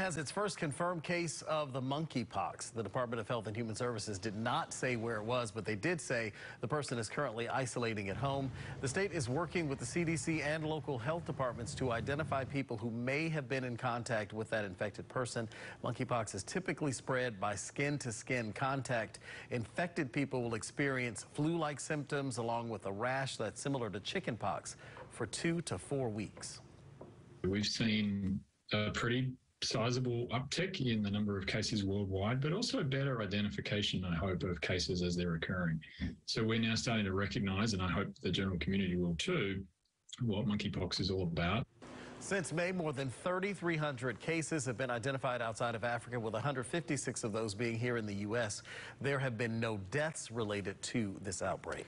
has its first confirmed case of the monkeypox. The Department of Health and Human Services did not say where it was, but they did say the person is currently isolating at home. The state is working with the CDC and local health departments to identify people who may have been in contact with that infected person. Monkeypox is typically spread by skin to skin contact. Infected people will experience flu-like symptoms along with a rash that's similar to chickenpox for two to four weeks. We've seen a pretty sizable uptick in the number of cases worldwide, but also better identification, I hope, of cases as they're occurring. So we're now starting to recognise, and I hope the general community will too, what monkeypox is all about. Since May, more than 3,300 cases have been identified outside of Africa, with 156 of those being here in the U.S. There have been no deaths related to this outbreak.